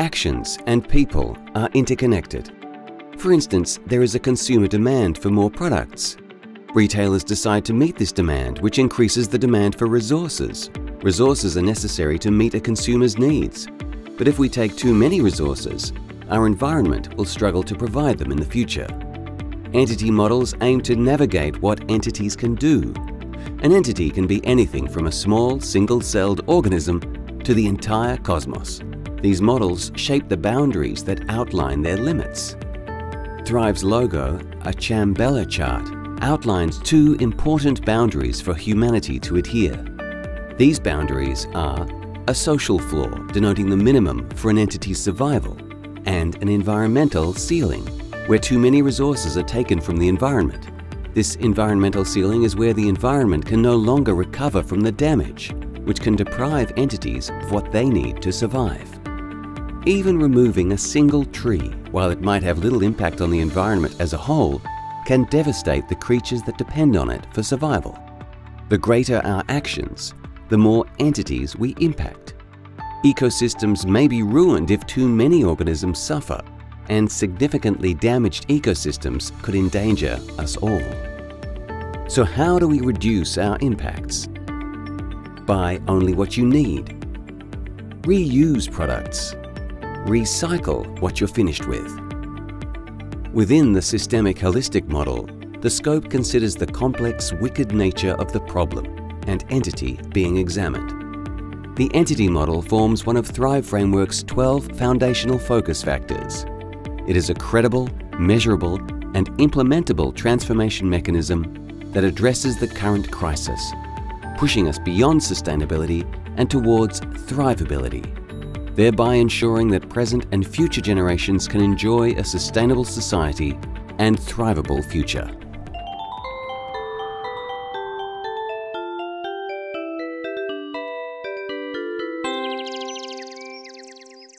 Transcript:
actions and people are interconnected. For instance, there is a consumer demand for more products. Retailers decide to meet this demand, which increases the demand for resources. Resources are necessary to meet a consumer's needs. But if we take too many resources, our environment will struggle to provide them in the future. Entity models aim to navigate what entities can do. An entity can be anything from a small, single-celled organism to the entire cosmos. These models shape the boundaries that outline their limits. Thrive's logo, a Chambella chart, outlines two important boundaries for humanity to adhere. These boundaries are a social floor denoting the minimum for an entity's survival and an environmental ceiling where too many resources are taken from the environment. This environmental ceiling is where the environment can no longer recover from the damage, which can deprive entities of what they need to survive. Even removing a single tree, while it might have little impact on the environment as a whole, can devastate the creatures that depend on it for survival. The greater our actions, the more entities we impact. Ecosystems may be ruined if too many organisms suffer, and significantly damaged ecosystems could endanger us all. So how do we reduce our impacts? Buy only what you need. Reuse products. Recycle what you're finished with. Within the systemic holistic model, the scope considers the complex wicked nature of the problem and entity being examined. The entity model forms one of Thrive Framework's 12 foundational focus factors. It is a credible, measurable and implementable transformation mechanism that addresses the current crisis, pushing us beyond sustainability and towards thrivability, thereby ensuring that present and future generations can enjoy a sustainable society and thrivable future.